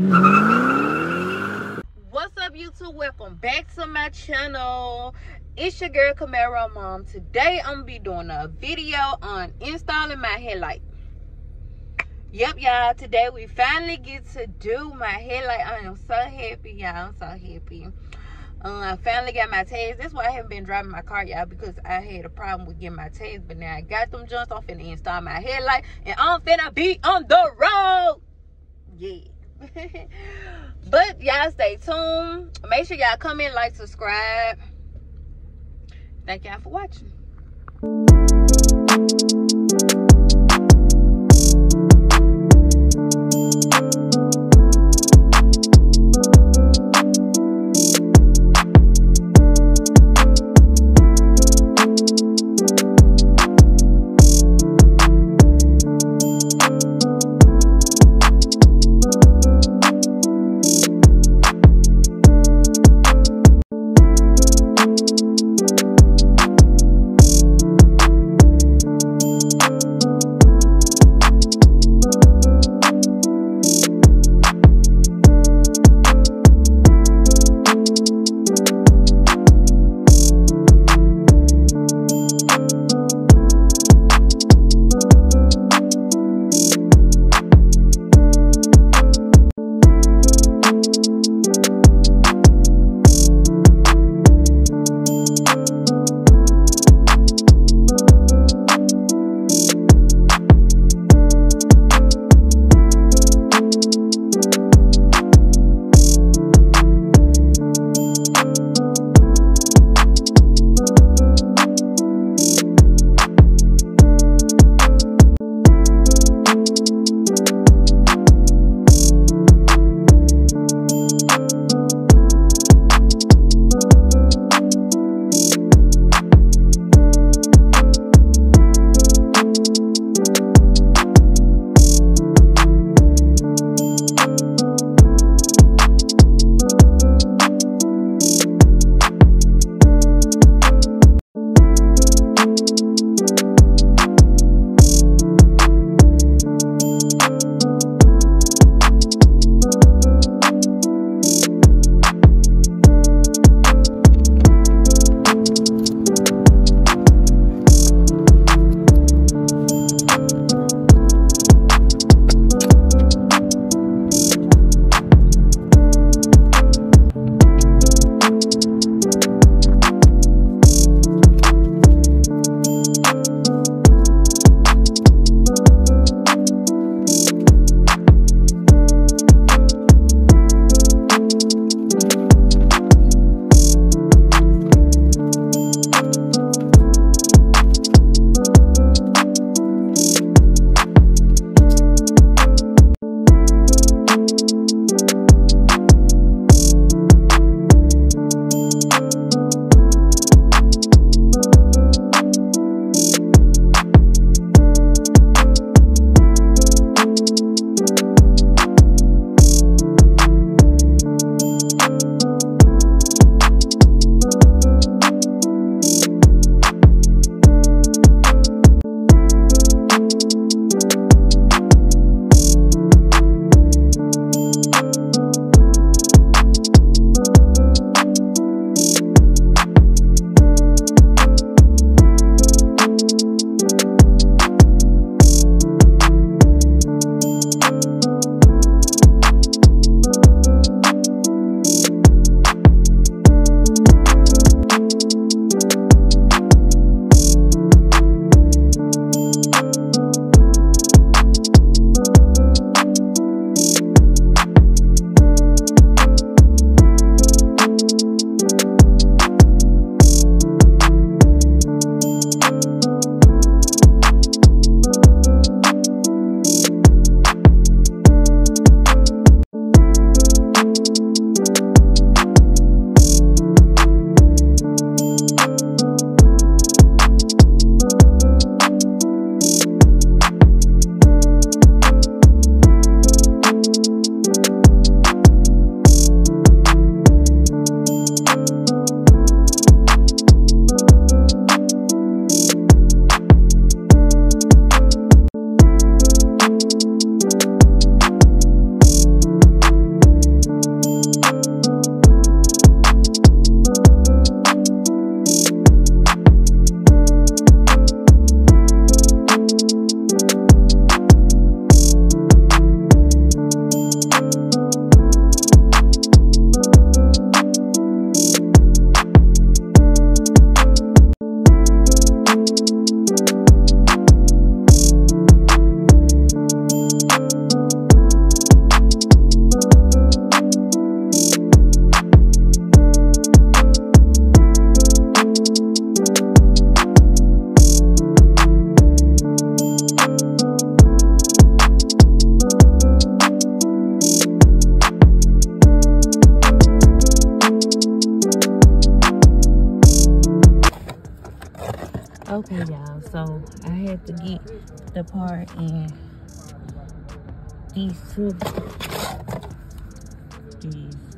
What's up YouTube? Welcome back to my channel. It's your girl Camaro Mom. Today I'm gonna be doing a video on installing my headlight. Yep, y'all. Today we finally get to do my headlight. I am so happy, y'all. I'm so happy. Uh, I finally got my tags. That's why I haven't been driving my car, y'all, because I had a problem with getting my tags. But now I got them joints. I'm finna install my headlight, and I'm finna be on the road. Yeah. but y'all stay tuned. Make sure y'all comment, like, subscribe. Thank y'all for watching. Okay, y'all. So I had to get the part in these two. These